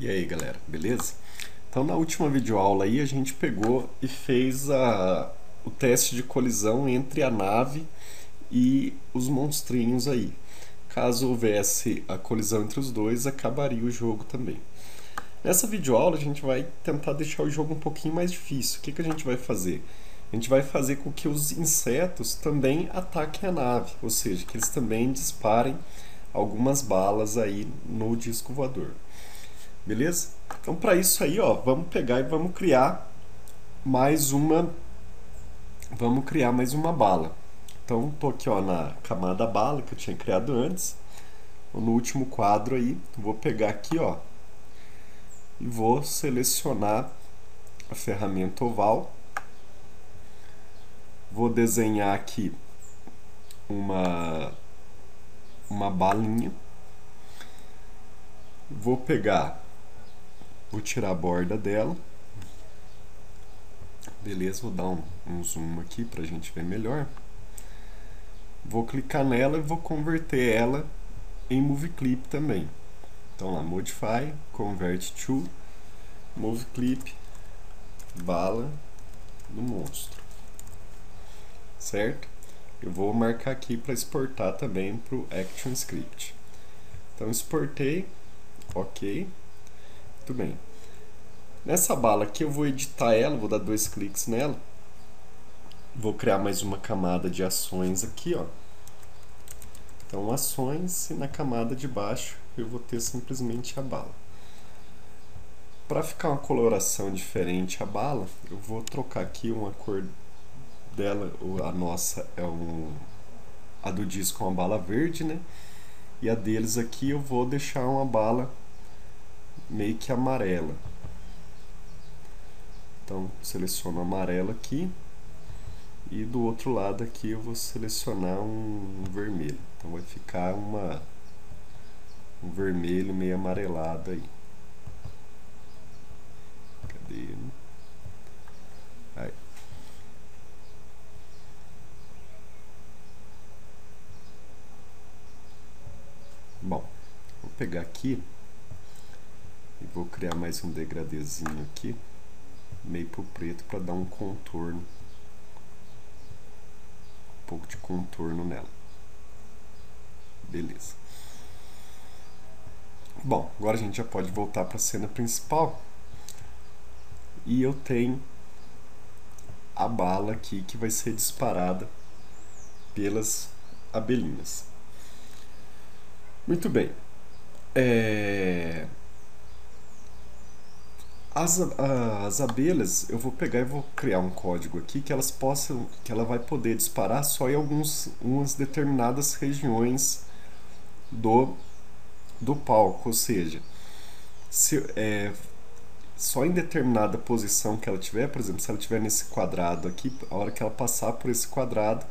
E aí galera, beleza? Então na última videoaula aí a gente pegou e fez a, o teste de colisão entre a nave e os monstrinhos aí. Caso houvesse a colisão entre os dois, acabaria o jogo também. Nessa videoaula a gente vai tentar deixar o jogo um pouquinho mais difícil. O que, que a gente vai fazer? A gente vai fazer com que os insetos também ataquem a nave, ou seja, que eles também disparem algumas balas aí no disco voador. Beleza? Então para isso aí, ó, vamos pegar e vamos criar mais uma vamos criar mais uma bala. Então tô aqui, ó, na camada bala que eu tinha criado antes. No último quadro aí, vou pegar aqui, ó, e vou selecionar a ferramenta oval. Vou desenhar aqui uma uma balinha. Vou pegar Vou tirar a borda dela. Beleza, vou dar um, um zoom aqui para a gente ver melhor. Vou clicar nela e vou converter ela em Movie Clip também. Então lá, Modify, Convert to, Movie Clip, bala do monstro. Certo? Eu vou marcar aqui para exportar também para o ActionScript. Então exportei, ok. Muito bem. Nessa bala aqui eu vou editar ela, vou dar dois cliques nela. Vou criar mais uma camada de ações aqui, ó. Então, ações e na camada de baixo eu vou ter simplesmente a bala. Para ficar uma coloração diferente a bala, eu vou trocar aqui uma cor dela, a nossa é um a do disco é uma bala verde, né? E a deles aqui eu vou deixar uma bala meio que amarela. Então, seleciono amarelo aqui. E do outro lado aqui eu vou selecionar um vermelho. Então vai ficar uma, um vermelho meio amarelado aí. Cadê? Aí. Bom, vou pegar aqui e vou criar mais um degradezinho aqui, meio pro preto, para dar um contorno, um pouco de contorno nela. Beleza. Bom, agora a gente já pode voltar para a cena principal. E eu tenho a bala aqui que vai ser disparada pelas abelhinhas. Muito bem. É... As, as abelhas, eu vou pegar e vou criar um código aqui que elas possam, que ela vai poder disparar só em alguns, umas determinadas regiões do, do palco, ou seja, se, é, só em determinada posição que ela tiver, por exemplo, se ela estiver nesse quadrado aqui, a hora que ela passar por esse quadrado,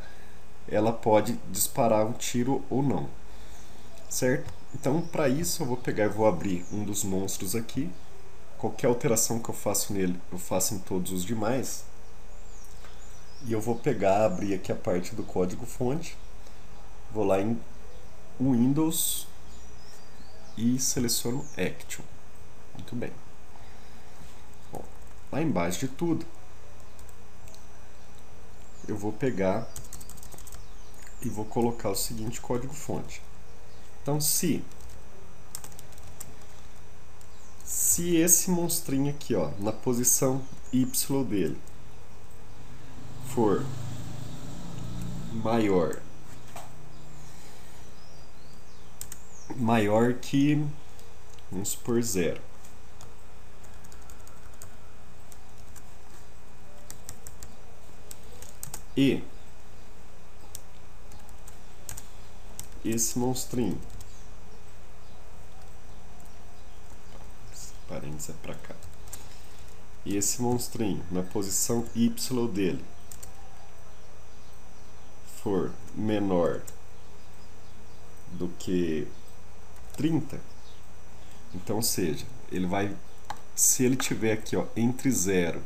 ela pode disparar um tiro ou não, certo? Então, para isso, eu vou pegar e vou abrir um dos monstros aqui, qualquer alteração que eu faço nele, eu faço em todos os demais. E eu vou pegar, abrir aqui a parte do código fonte, vou lá em Windows e seleciono Action. Muito bem. Bom, lá embaixo de tudo, eu vou pegar e vou colocar o seguinte código fonte. Então, se se esse monstrinho aqui, ó, na posição Y dele, for maior maior que vamos supor zero. E esse monstrinho parênteses é para cá. E esse monstrinho, na posição Y dele, for menor do que 30, então, ou seja, ele vai, se ele tiver aqui, ó, entre 0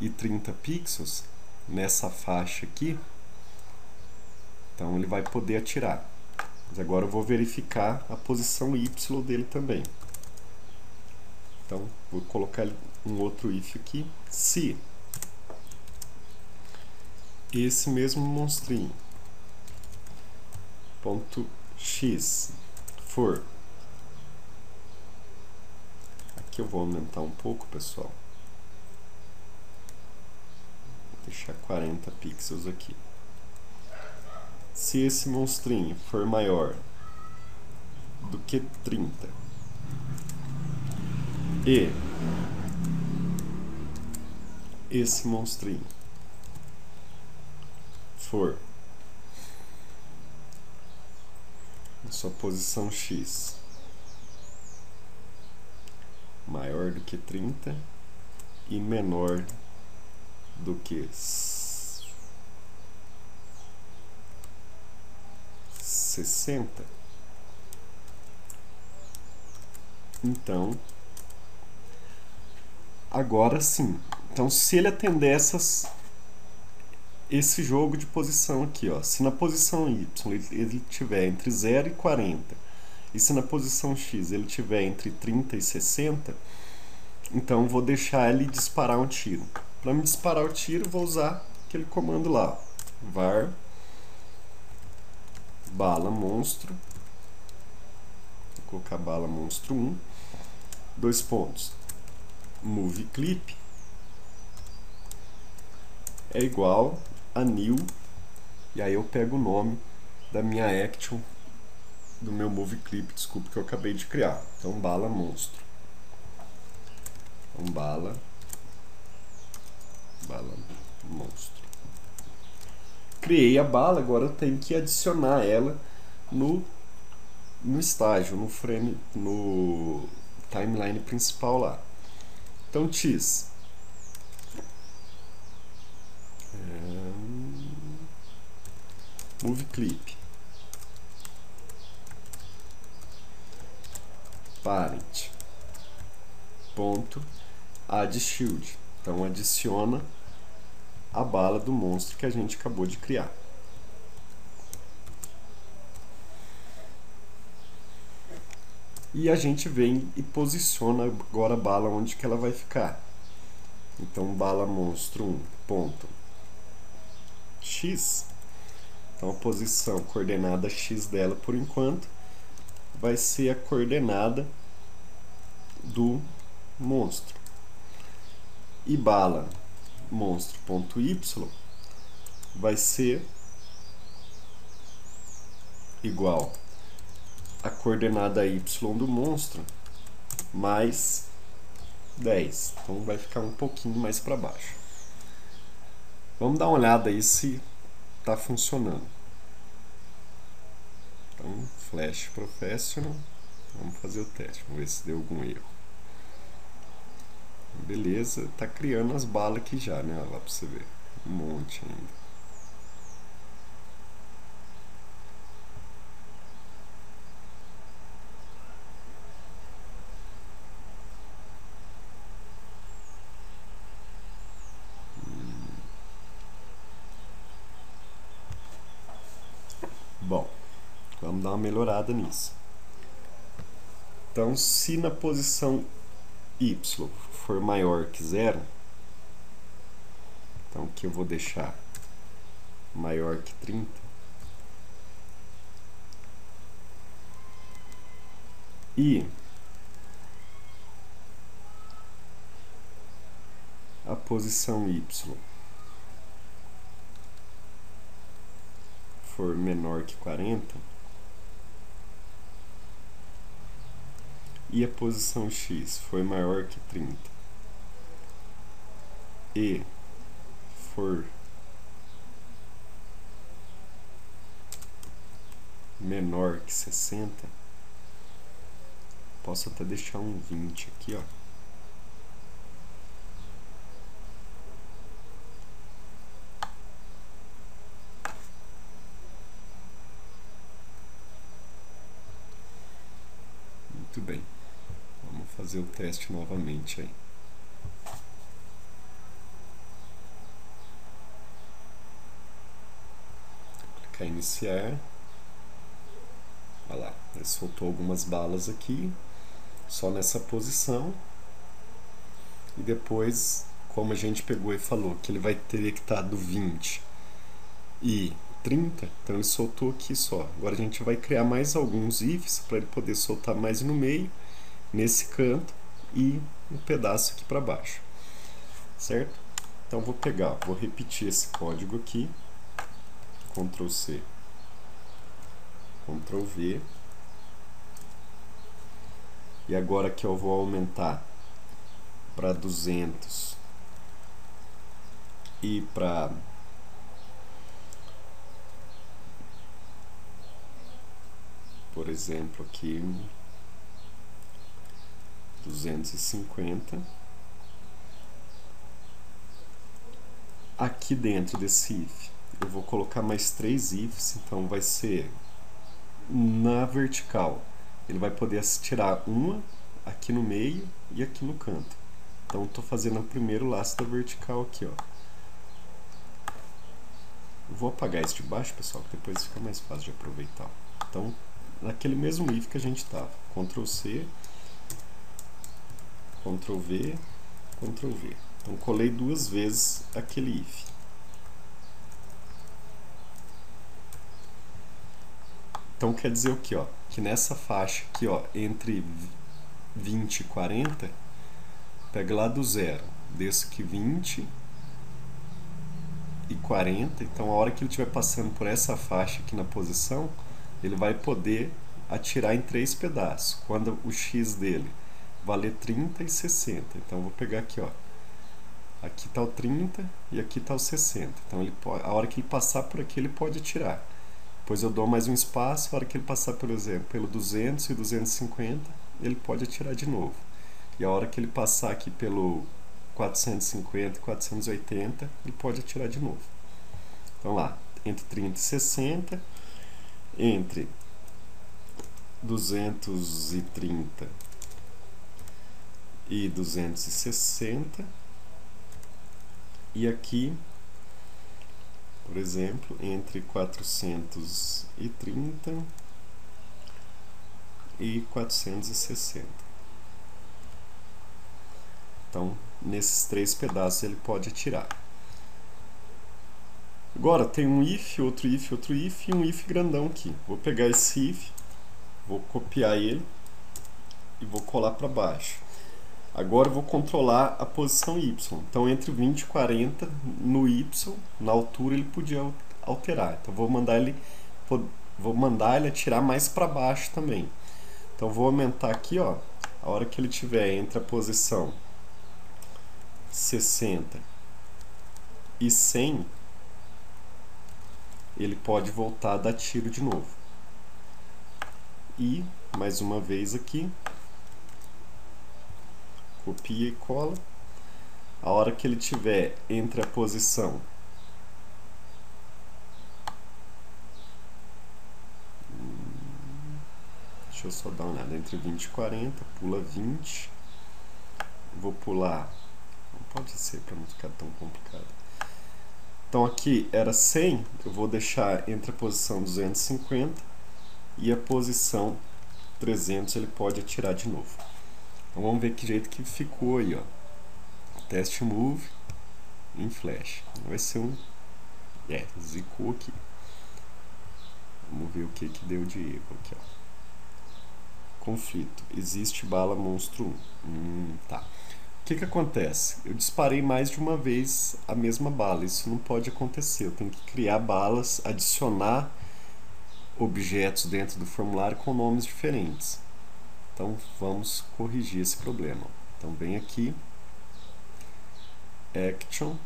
e 30 pixels, nessa faixa aqui, então ele vai poder atirar. Mas agora eu vou verificar a posição Y dele também. Então, vou colocar um outro if aqui. Se. Esse mesmo monstrinho. Ponto x. For. Aqui eu vou aumentar um pouco pessoal. Vou deixar 40 pixels aqui. Se esse monstrinho for maior do que 30 e esse monstrinho for na sua posição X maior do que 30 e menor do que 60. Então, agora sim. Então, se ele atender essas esse jogo de posição aqui, ó. Se na posição Y ele tiver entre 0 e 40, e se na posição X ele tiver entre 30 e 60, então vou deixar ele disparar um tiro. Para me disparar o tiro, vou usar aquele comando lá, var bala monstro, vou colocar bala monstro 1, dois pontos, move clip é igual a new, e aí eu pego o nome da minha action, do meu movie clip, desculpa, que eu acabei de criar. Então, bala monstro. Então, bala, bala monstro. Criei a bala, agora eu tenho que adicionar ela no, no estágio, no frame, no timeline principal lá. Então, X Move Clip. Parent. Ponto. Add Shield. Então adiciona a bala do monstro que a gente acabou de criar. E a gente vem e posiciona agora a bala onde que ela vai ficar. Então bala monstro 1 ponto x então a posição coordenada x dela por enquanto vai ser a coordenada do monstro. E bala monstro.y vai ser igual a coordenada y do monstro mais 10. Então vai ficar um pouquinho mais para baixo. Vamos dar uma olhada aí se está funcionando. Então, Flash Professional, vamos fazer o teste, vamos ver se deu algum erro. Beleza, tá criando as balas aqui já, né? Olha lá para você ver, um monte ainda. Dar uma melhorada nisso. Então, se na posição y for maior que zero, então aqui eu vou deixar maior que 30, e a posição y for menor que 40, e a posição x for maior que 30 e for menor que 60, posso até deixar um 20 aqui, ó. Muito bem fazer o teste novamente aí. Clicar em iniciar. Olha lá, ele soltou algumas balas aqui, só nessa posição. e depois, como a gente pegou e falou, que ele vai ter que estar do 20 e 30, então ele soltou aqui só. Agora a gente vai criar mais alguns ifs para ele poder soltar mais no meio, nesse canto e um pedaço aqui para baixo, certo? Então vou pegar, vou repetir esse código aqui, Ctrl C, Ctrl V, e agora que eu vou aumentar para 200 e para por exemplo aqui 250 aqui dentro desse if eu vou colocar mais três ifs então vai ser na vertical. Ele vai poder tirar uma aqui no meio e aqui no canto. Então estou fazendo o primeiro laço da vertical aqui ó. Eu vou apagar esse de baixo pessoal que depois fica mais fácil de aproveitar. Então naquele mesmo if que a gente estava Ctrl C Ctrl V, Ctrl V. Então colei duas vezes aquele if. Então quer dizer o que, ó? Que nessa faixa aqui, ó, entre 20 e 40, pega lá do zero, desço aqui 20 e 40, então a hora que ele estiver passando por essa faixa aqui na posição, ele vai poder atirar em três pedaços. Quando o x dele valer 30 e 60. Então, vou pegar aqui, ó. Aqui está o 30 e aqui está o 60. Então, ele pode, a hora que ele passar por aqui, ele pode tirar. Depois eu dou mais um espaço, a hora que ele passar, por exemplo, pelo 200 e 250, ele pode atirar de novo. E a hora que ele passar aqui pelo 450 e 480, ele pode atirar de novo. Então lá, entre 30 e 60, entre 230 e 260 e aqui por exemplo entre 430 e 460 então nesses três pedaços ele pode tirar agora tem um if, outro if, outro if e um if grandão aqui. Vou pegar esse if vou copiar ele e vou colar para baixo Agora eu vou controlar a posição Y. Então entre 20 e 40 no Y, na altura ele podia alterar. Então vou mandar ele vou mandar ele atirar mais para baixo também. Então vou aumentar aqui, ó, a hora que ele tiver entre a posição 60 e 100, ele pode voltar a dar tiro de novo. E mais uma vez aqui, copia e cola. A hora que ele tiver entre a posição Deixa eu só dar uma olhada. Entre 20 e 40, pula 20. Vou pular. Não pode ser para não ficar tão complicado. Então aqui era 100, eu vou deixar entre a posição 250 e a posição 300 ele pode atirar de novo. Então vamos ver que jeito que ficou aí, ó. Test move em flash. Vai ser um... É, zicou aqui. Vamos ver o que que deu de erro aqui, ó. Conflito. Existe bala monstro 1. Hum, tá. O que que acontece? Eu disparei mais de uma vez a mesma bala. Isso não pode acontecer. Eu tenho que criar balas, adicionar objetos dentro do formulário com nomes diferentes. Então vamos corrigir esse problema. Então vem aqui, action,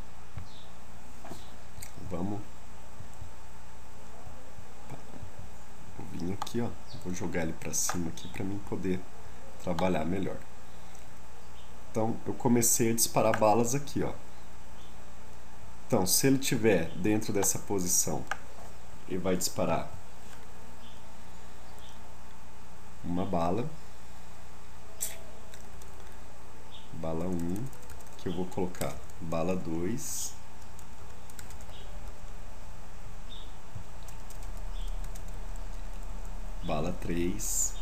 vamos, vou vir aqui, ó, vou jogar ele para cima aqui para mim poder trabalhar melhor. Então eu comecei a disparar balas aqui, ó. Então se ele tiver dentro dessa posição, ele vai disparar uma bala bala 1, que eu vou colocar bala 2. Bala 3.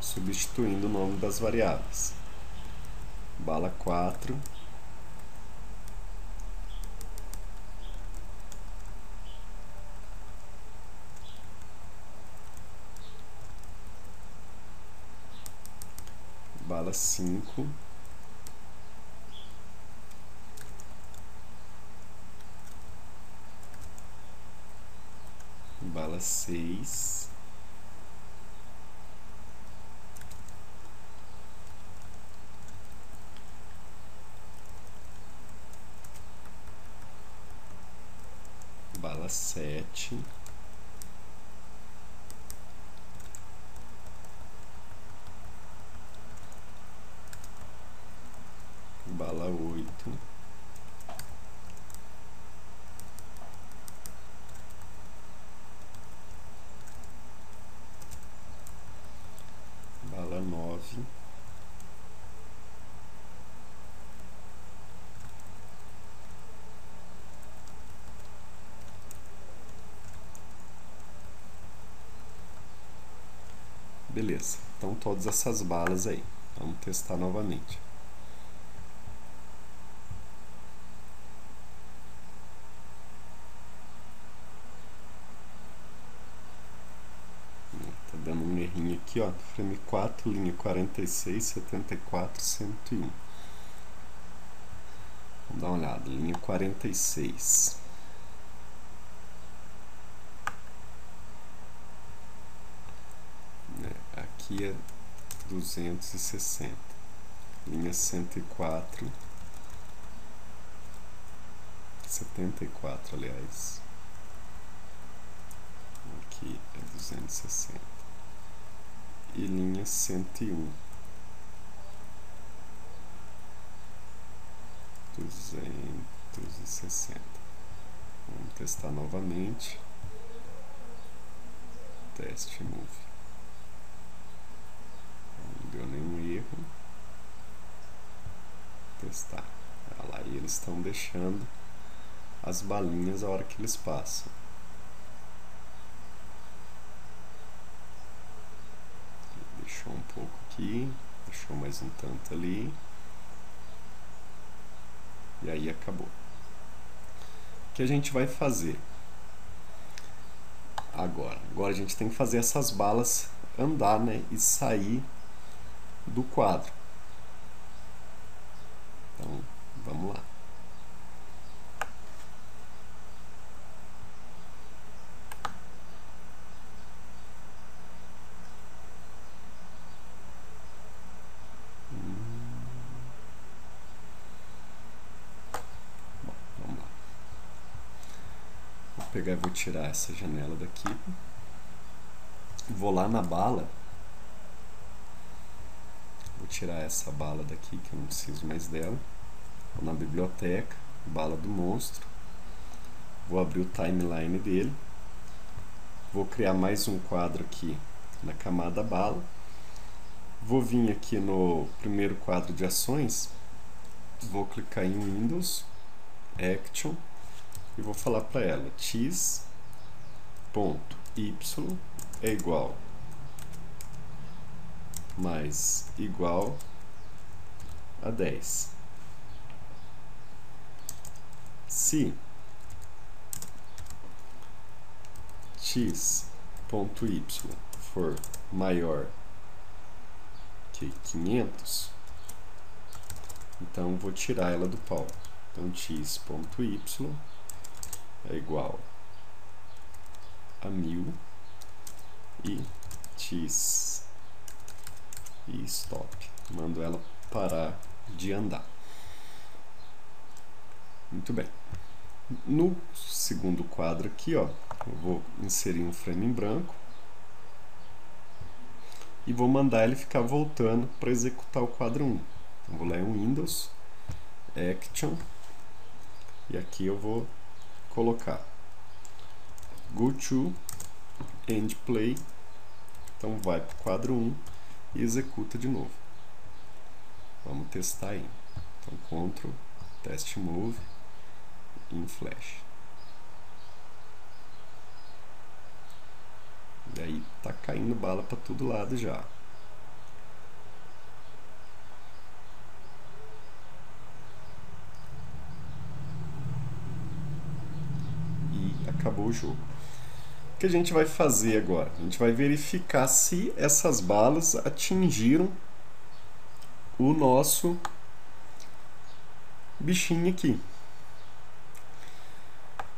Substituindo o nome das variáveis. Bala 4. Bala cinco. Bala seis. Bala sete bala oito bala nove Beleza, então todas essas balas aí. Vamos testar novamente. Tá dando um errinho aqui, ó, frame 4, linha 46, 74, 101. Vamos dar uma olhada, linha 46. aqui é 260, linha 104, 74 aliás, aqui é 260, e linha 101, 260. Vamos testar novamente. Teste move deu nenhum erro. Testar. Olha lá, e eles estão deixando as balinhas a hora que eles passam. Deixou um pouco aqui, deixou mais um tanto ali. E aí acabou. O que a gente vai fazer agora? Agora a gente tem que fazer essas balas andar né, e sair do quadro. Então, vamos lá. Pegar e vou tirar essa janela daqui. Vou lá na bala Vou tirar essa bala daqui, que eu não preciso mais dela. Vou na biblioteca, bala do monstro. Vou abrir o timeline dele. Vou criar mais um quadro aqui na camada bala. Vou vir aqui no primeiro quadro de ações. Vou clicar em Windows, Action, e vou falar para ela x.y é igual mais igual a 10. Se x.y for maior que 500, então vou tirar ela do pau. Então x.y é igual a 1000 e x e stop. Mando ela parar de andar. Muito bem. No segundo quadro aqui, ó, eu vou inserir um frame em branco e vou mandar ele ficar voltando para executar o quadro 1. Então, vou lá em Windows, Action, e aqui eu vou colocar Go to End Play, então vai para o quadro 1 e executa de novo. Vamos testar aí. Então, Ctrl, Test Move, em Flash. E aí tá caindo bala para todo lado já. acabou o jogo. O que a gente vai fazer agora? A gente vai verificar se essas balas atingiram o nosso bichinho aqui.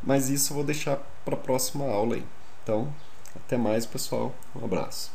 Mas isso eu vou deixar para a próxima aula aí. Então, até mais, pessoal. Um abraço.